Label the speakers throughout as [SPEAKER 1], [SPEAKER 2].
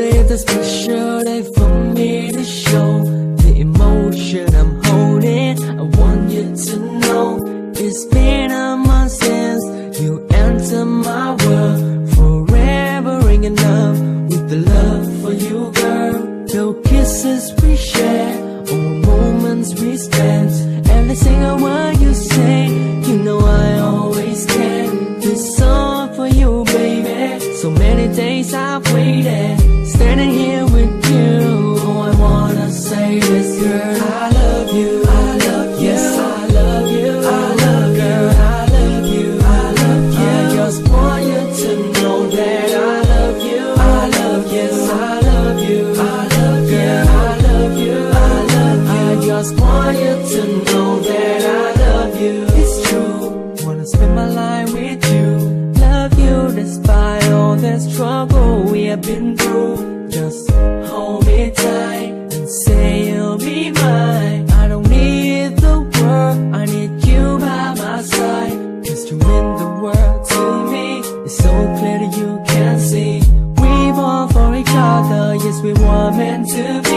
[SPEAKER 1] is special day for me to show the emotion I'm holding. I want you to know it's been a month since you entered my world. Forever ringing love with the love for you, girl. No kisses we share, or moments we spend, Every single word you say, you know I always can. This song for you, baby. So many days I've waited, to know that I love you. It's true. Wanna spend my life with you. Love you despite all the struggle we have been through. Just hold me tight and say you'll be mine. I don't need the world, I need you by my side. Cause you mean the world to me. It's so clear that you can see. We born for each other, yes, we were meant to be.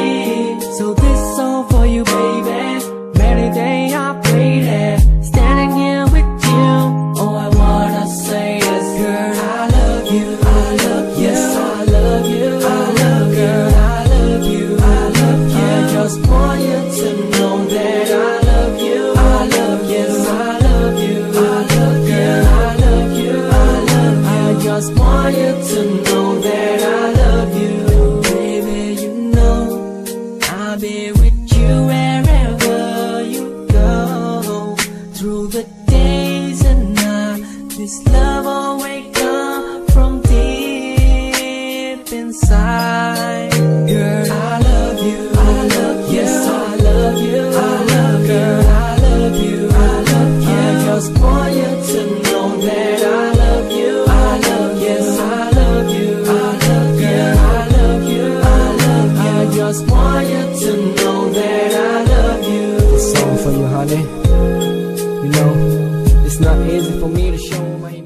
[SPEAKER 1] Just want you to know that I love you, baby. You know I'll be with you wherever you go through the days and nights. This love always come from deep inside. Know,
[SPEAKER 2] it's not easy for me to show my